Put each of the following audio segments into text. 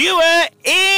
Viewer emails,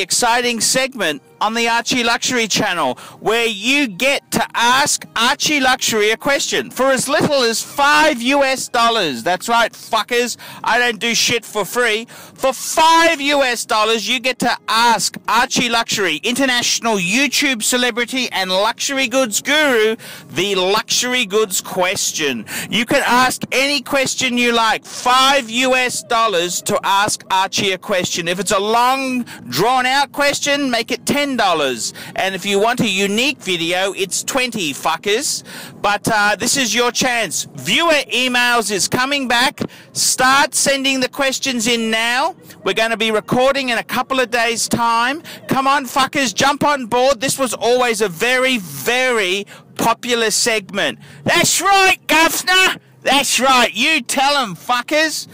exciting segment on the Archie Luxury channel where you get to ask Archie Luxury a question for as little as 5 US dollars. That's right, fuckers. I don't do shit for free. For 5 US dollars, you get to ask Archie Luxury, international YouTube celebrity and luxury goods guru, the luxury goods question. You can ask any question you like. 5 US dollars to ask Archie a question. If it's a long, drawn out question, make it 10 $10. And if you want a unique video, it's 20 fuckers. But uh, this is your chance. Viewer emails is coming back. Start sending the questions in now. We're going to be recording in a couple of days' time. Come on, fuckers, jump on board. This was always a very, very popular segment. That's right, Governor. That's right. You tell them, fuckers.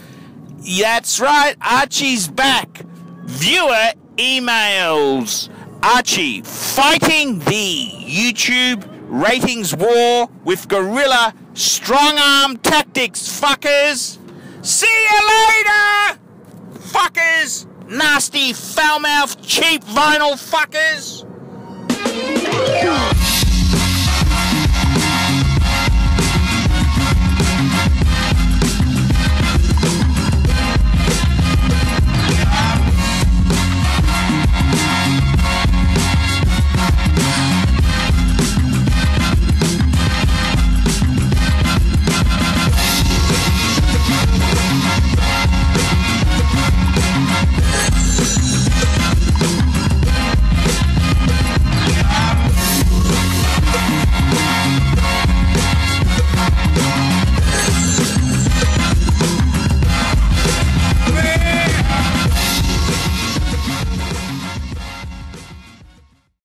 That's right. Archie's back. Viewer emails. Archie fighting the YouTube ratings war with guerrilla strong arm tactics, fuckers. See you later, fuckers. Nasty, foul mouthed, cheap vinyl fuckers.